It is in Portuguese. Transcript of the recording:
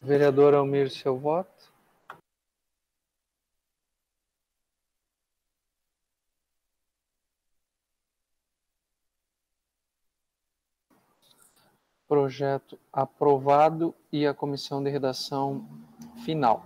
Vereador Almir, seu voto. Projeto aprovado e a comissão de redação final.